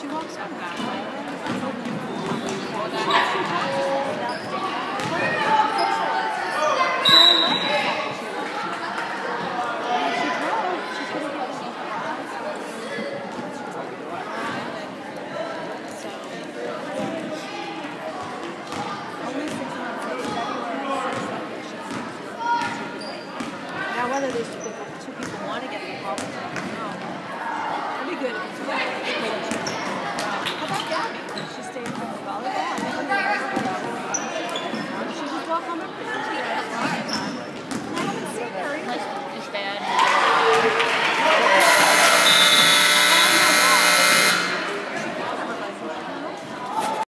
she walks back. Now whether these two people, two people want to get involved, I don't know. That'd be good if it's Ja.